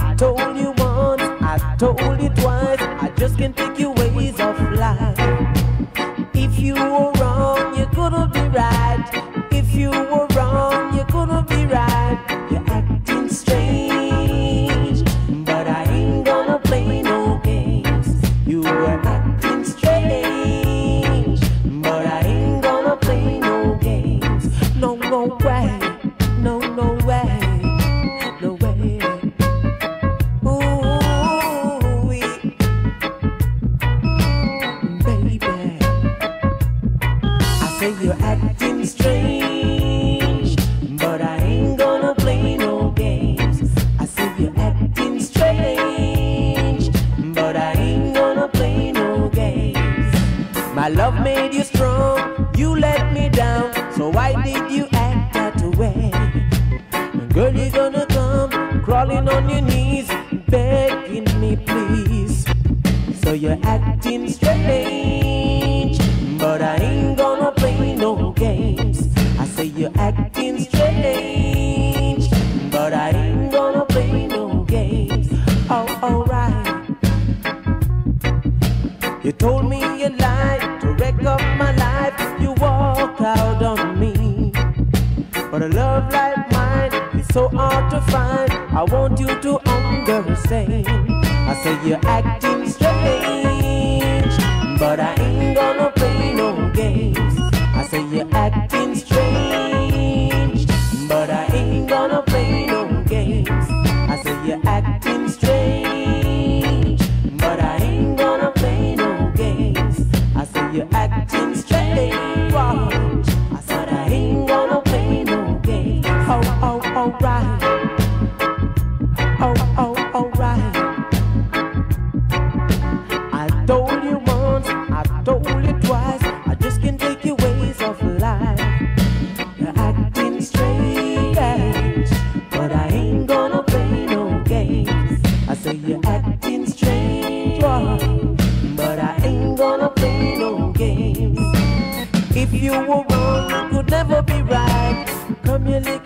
I told you once, I told you twice, I just can't take your ways of life. If you were wrong, you couldn't be right. If you were wrong, you couldn't be right. You're acting strange, but I ain't gonna play no games. You are acting strange, but I ain't gonna play no games. No, no way, no, no way, say you're acting strange, but I ain't gonna play no games. I say you're acting strange, but I ain't gonna play no games. My love made you strong, you let me down, so why did you act that way? Girl, you're gonna come crawling on your knees, begging me, please. So you're acting strange, You told me you lied to wreck up my life. You walk out on me. But a love like mine is so hard to find. I want you to understand. I say you're acting strange, but I ain't gonna play no games. I say you're acting strange, but I ain't gonna play no games. I say you're acting strange, Wow. I said I ain't gonna play no games. Oh, oh, oh alright. Oh, oh, oh alright. I told you once, I told you twice. I just can't take your ways of life. You're acting strange, but I ain't gonna play no games. I say you're acting strange, but I ain't gonna play games. If you were wrong, you could never be right. Come here, little